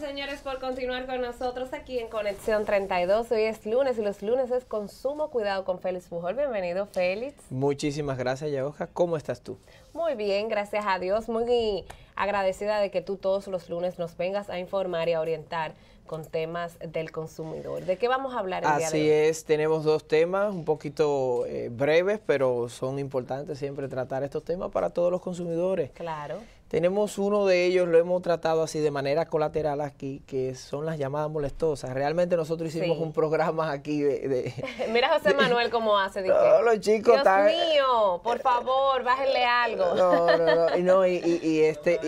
señores, por continuar con nosotros aquí en Conexión 32. Hoy es lunes y los lunes es Consumo Cuidado con Félix Pujol. Bienvenido, Félix. Muchísimas gracias, Yaoja. ¿Cómo estás tú? Muy bien, gracias a Dios. Muy agradecida de que tú todos los lunes nos vengas a informar y a orientar con temas del consumidor. ¿De qué vamos a hablar el día Así de hoy? es, tenemos dos temas un poquito eh, breves, pero son importantes siempre tratar estos temas para todos los consumidores. Claro. Tenemos uno de ellos, lo hemos tratado así de manera colateral aquí, que son las llamadas molestosas. Realmente nosotros hicimos Sí. un programa aquí de... de- Mira a José Manuel cómo hace. de No, los chicos Dios mío, por favor, bájenle algo. No, no, no, y, no, y, y- y este...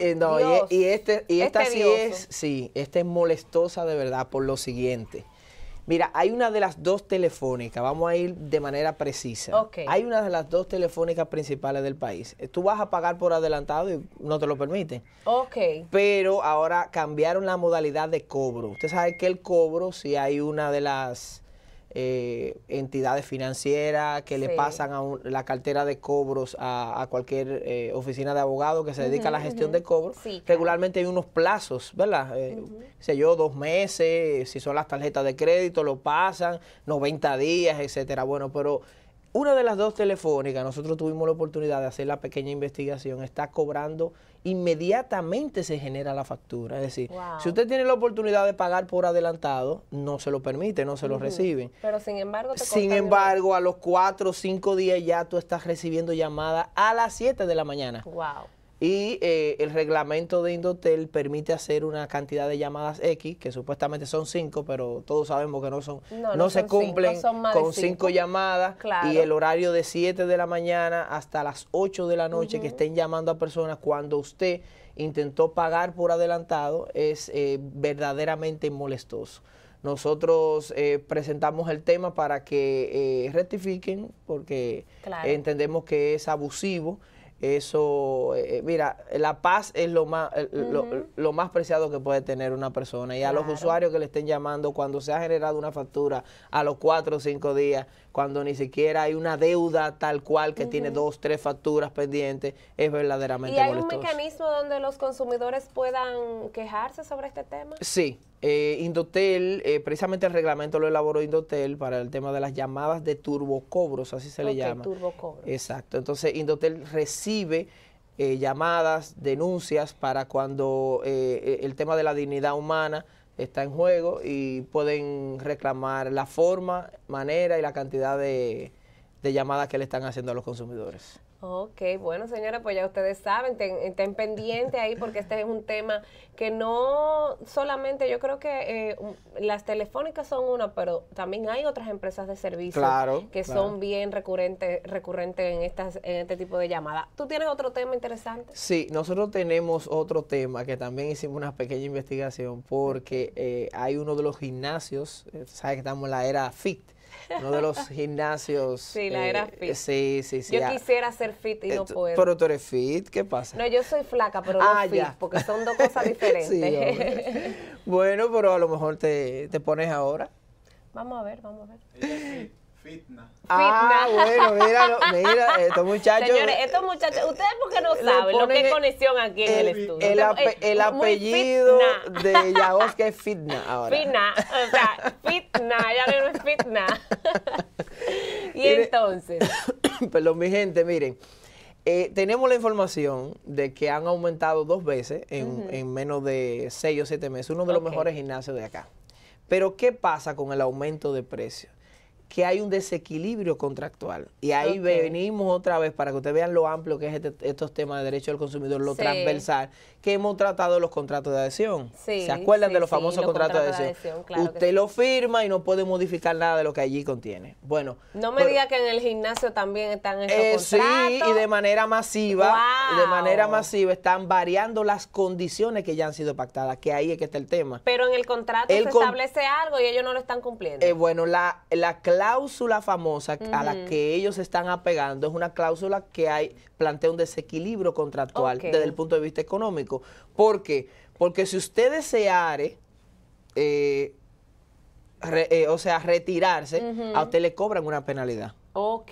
y- no, y- y, este, y es esta sí es, sí, esta es molestosa de verdad por lo siguiente. Mira, hay una de las dos telefónicas, vamos a ir de manera precisa. Ok. Hay una de las dos telefónicas principales del país. Eh, Tú vas a pagar por adelantado y no te lo permiten. Ok. Pero ahora cambiaron la modalidad de cobro. Usted sabe que el cobro, si hay una de las eh, entidades financieras que le pasan a un- la cartera de cobros a, a cualquier eh, oficina de abogado que se dedica a la gestión de cobros, Sí, claro. regularmente hay unos plazos, ¿verdad? Eh, sé yo, dos meses, si son las tarjetas de crédito, lo pasan, 90 días, etcétera. Bueno, pero una de las dos telefónicas, nosotros tuvimos la oportunidad de hacer la pequeña investigación, está cobrando inmediatamente se genera la factura. Es decir, Wow. si usted tiene la oportunidad de pagar por adelantado, no se lo permite, no se lo reciben. Pero sin embargo, te Sin embargo, a los cuatro o cinco días ya tú estás recibiendo llamadas a las 7 de la mañana. Wow. Y eh, el reglamento de Indotel permite hacer una cantidad de llamadas X, que supuestamente son cinco, pero todos sabemos que no son, No, no, no se son cinco, cumplen son con cinco. cinco llamadas Claro. y el horario de 7 de la mañana hasta las 8 de la noche que estén llamando a personas cuando usted intentó pagar por adelantado es eh, verdaderamente molestoso. Nosotros eh, presentamos el tema para que eh, rectifiquen porque Claro. entendemos que es abusivo. Eso, eh, mira, la paz es lo más, eh, lo, lo más preciado que puede tener una persona. Y a los usuarios que le estén llamando cuando se ha generado una factura a los cuatro o cinco días, cuando ni siquiera hay una deuda tal cual que tiene dos, tres facturas pendientes, es verdaderamente ¿Y hay un molestoso. mecanismo donde los consumidores puedan quejarse sobre este tema? Sí, eh, Indotel, eh, precisamente el reglamento lo elaboró Indotel para el tema de las llamadas de turbocobros, así se le llama. turbocobros. Exacto, entonces Indotel recibe eh, llamadas, denuncias para cuando eh, el tema de la dignidad humana está en juego y pueden reclamar la forma, manera y la cantidad de, de llamadas que le están haciendo a los consumidores. Ok, bueno señora, pues ya ustedes saben, ten- estén pendientes ahí porque este es un tema que no solamente, yo creo que eh, las telefónicas son una, pero también hay otras empresas de servicio Claro, que claro. son bien recurrentes recurrentes en, estas, en este tipo de llamadas. ¿Tú tienes otro tema interesante? Sí, nosotros tenemos otro tema que también hicimos una pequeña investigación porque eh, hay uno de los gimnasios, eh, sabes que estamos en la era fit, uno de los gimnasios. Sí, la era eh, fit. Sí, sí, sí. yo ah, quisiera ser fit y eh, no puedo. Pero tú eres fit, ¿qué pasa? no, yo soy flaca, pero Ah, no fit, ya. porque son dos cosas diferentes. Sí, bueno, pero a lo mejor te, te pones ahora. vamos a ver, vamos a ver. Fitna. Ah, bueno, mira, mira, estos muchachos. Señores, estos muchachos, ustedes porque no saben lo que es conexión aquí en el, el, estudio. el ape- apellido de Yaosca es Fitna ahora. Fitna, o sea, fitna, ya no es fitna. y Mire. entonces, Perdón, mi gente, miren. eh, tenemos la información de que han aumentado dos veces en, en menos de seis o siete meses, uno de los mejores gimnasios de acá. Pero, ¿qué pasa con el aumento de precios? Que hay un desequilibrio contractual. Y ahí venimos otra vez para que ustedes vean lo amplio que es este- estos temas de derecho del consumidor, lo Sí. transversal, que hemos tratado los contratos de adhesión. Sí, ¿Se acuerdan sí, de los sí, famosos los contratos, de contratos de adhesión? adhesión, claro que Usted sí. lo firma y no puede modificar nada de lo que allí contiene. Bueno. no me diga que en el gimnasio también están esos eh, sí, contratos. y de manera masiva, Wow. de manera masiva están variando las condiciones que ya han sido pactadas, que ahí es que está el tema. Pero en el contrato El se con- establece algo y ellos no lo están cumpliendo. Eh, bueno, la, la cláusula famosa a la que ellos se están apegando es una cláusula que hay plantea un desequilibrio contractual desde el punto de vista económico. ¿Por qué? Porque si usted deseare, eh, re- eh, o sea, retirarse, a usted le cobran una penalidad. ok.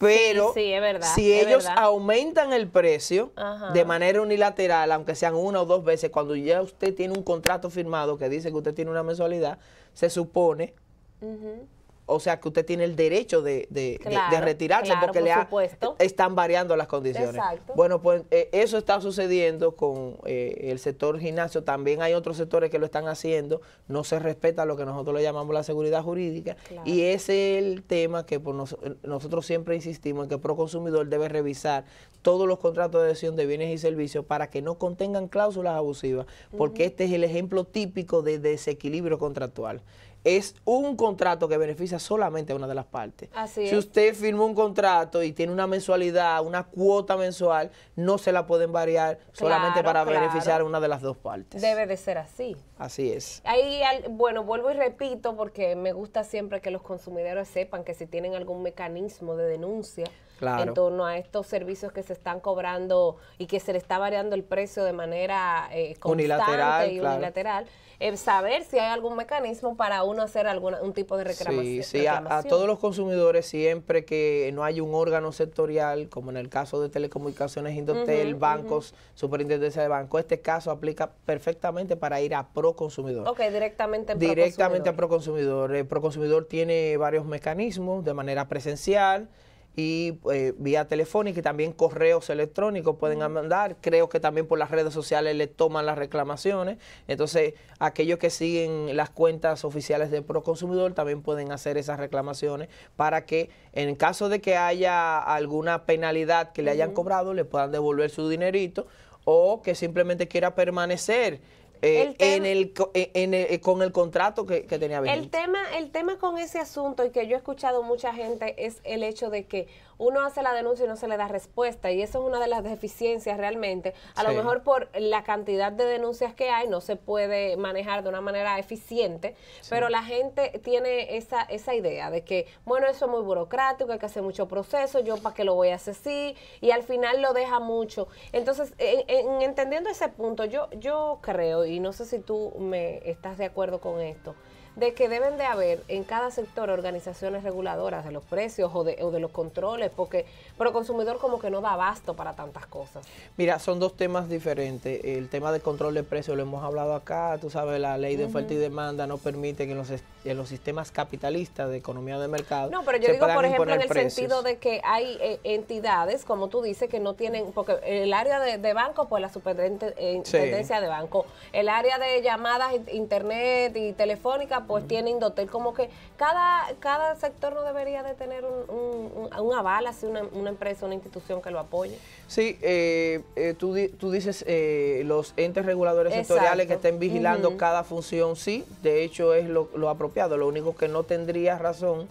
Pero Sí, sí, es verdad, si es ellos verdad. aumentan el precio Ajá. de manera unilateral, aunque sean una o dos veces, cuando ya usted tiene un contrato firmado que dice que usted tiene una mensualidad, se supone, Ujú. O sea, que usted tiene el derecho de, de- de- de Claro, retirarse claro, porque por le ha- están variando las condiciones. Exacto. Bueno, pues eh, eso está sucediendo con eh, el sector gimnasio. También hay otros sectores que lo están haciendo. No se respeta lo que nosotros le llamamos la seguridad jurídica. Claro. Y ese es el tema que por nos- nosotros siempre insistimos en que Proconsumidor debe revisar todos los contratos de adhesión de bienes y servicios para que no contengan cláusulas abusivas, porque este es el ejemplo típico de desequilibrio contractual. Es un contrato que beneficia solamente a una de las partes. Así si es. usted firma un contrato y tiene una mensualidad, una cuota mensual, no se la pueden variar solamente para claro. beneficiar a una de las dos partes. Debe de ser así. Así es. Ahí, bueno, vuelvo y repito porque me gusta siempre que los consumidores sepan que si tienen algún mecanismo de denuncia Claro. en torno a estos servicios que se están cobrando y que se le está variando el precio de manera eh, constante Unilateral, y claro. unilateral, eh, saber si hay algún mecanismo para uno hacer alguna, un tipo de reclamación. Sí, sí, a, a todos los consumidores siempre que no haya un órgano sectorial, como en el caso de telecomunicaciones, Indotel, bancos, superintendencia de banco, este caso aplica perfectamente para ir a Proconsumidor. Ok, directamente en directamente a Proconsumidor. Proconsumidor. El Proconsumidor tiene varios mecanismos de manera presencial y eh, vía telefónica y también correos electrónicos pueden mandar. Creo que también por las redes sociales le toman las reclamaciones. Entonces, aquellos que siguen las cuentas oficiales de Proconsumidor también pueden hacer esas reclamaciones para que en caso de que haya alguna penalidad que le hayan cobrado, le puedan devolver su dinerito o que simplemente quiera permanecer eh, El tem- en el, eh, en el- eh, con el contrato que, que tenía El vigente. tema, el tema con ese asunto y que yo he escuchado mucha gente es el hecho de que uno hace la denuncia y no se le da respuesta y eso es una de las deficiencias realmente. A lo mejor por la cantidad de denuncias que hay no se puede manejar de una manera eficiente, pero la gente tiene esa, esa idea de que, bueno, eso es muy burocrático, hay que hacer mucho proceso, yo para qué lo voy a hacer así y al final lo deja mucho. Entonces, en, en- entendiendo ese punto, yo, yo creo, y no sé si tú me estás de acuerdo con esto, de que deben de haber en cada sector organizaciones reguladoras de los precios o de, o de los controles, porque pero el consumidor como que no da abasto para tantas cosas. Mira, son dos temas diferentes. El tema de control de precios lo hemos hablado acá. Tú sabes, la ley de oferta y demanda no permite que en los, en los sistemas capitalistas de economía de mercado No, pero yo se digo, por ejemplo, en el precios. sentido de que hay eh, entidades, como tú dices, que no tienen, porque el área de, de banco, pues la superintendencia de banco, el área de llamadas, in- internet y telefónica, pues tiene Indotel, como que cada, cada sector no debería de tener un, un, un- un aval, así una, una empresa, una institución que lo apoye. Sí, eh, eh, tú, tú dices eh, los entes reguladores Exacto. sectoriales que estén vigilando cada función, sí, de hecho es lo, lo apropiado. Lo único que no tendría razón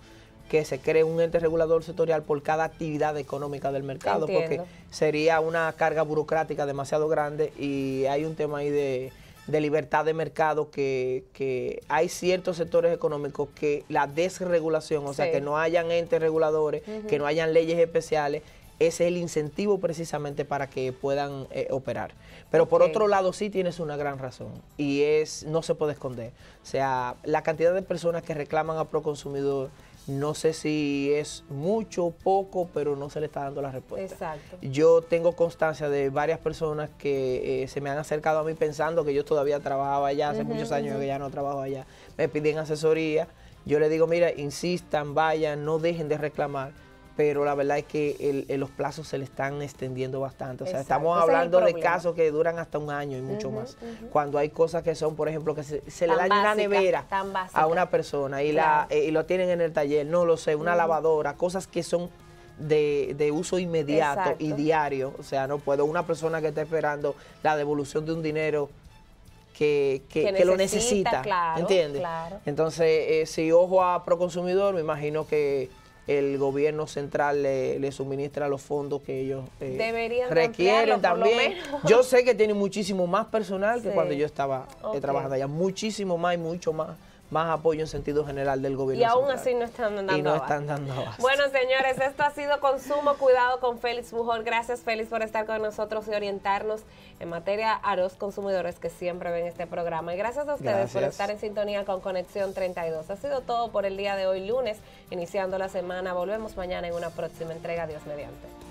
que se cree un ente regulador sectorial por cada actividad económica del mercado, Entiendo. porque sería una carga burocrática demasiado grande y hay un tema ahí de, de libertad de mercado que, que hay ciertos sectores económicos que la desregulación, o sea, que no hayan entes reguladores, que no hayan leyes especiales, ese es el incentivo precisamente para que puedan eh, operar. Pero por otro lado sí tienes una gran razón y es, no se puede esconder. O sea, la cantidad de personas que reclaman a Proconsumidor, no sé si es mucho o poco, pero no se le está dando la respuesta. Exacto. Yo tengo constancia de varias personas que eh, se me han acercado a mí pensando que yo todavía trabajaba allá, hace muchos años que ya no trabajo allá, me piden asesoría. Yo les digo, mira, insistan, vayan, no dejen de reclamar. Pero la verdad es que el- el- los plazos se le están extendiendo bastante. O sea, Exacto, estamos es hablando de casos que duran hasta un año y mucho más. Cuando hay cosas que son, por ejemplo, que se, se le daña una nevera a una persona y, la, eh, y lo tienen en el taller, no lo sé, una lavadora, cosas que son de, de uso inmediato Exacto. y diario. O sea, no puedo. Una persona que está esperando la devolución de un dinero que, que, Que que lo necesita, necesita. claro, ¿Entiendes? claro. Entonces, eh, si ojo a Proconsumidor, me imagino que el gobierno central le, le suministra los fondos que ellos eh, Deberían requieren también. Yo sé que tiene muchísimo más personal que Sí. cuando yo estaba eh, trabajando allá, muchísimo más y mucho más más apoyo en sentido general del gobierno. Y aún así no están dando Y no están dando Bueno, señores, esto ha sido Consumo Cuidado con Félix Bujón. Gracias, Félix, por estar con nosotros y orientarnos en materia a los consumidores que siempre ven este programa. Y gracias a ustedes por estar en sintonía con Conexión 32. Ha sido todo por el día de hoy, lunes, iniciando la semana. Volvemos mañana en una próxima entrega. Dios mediante.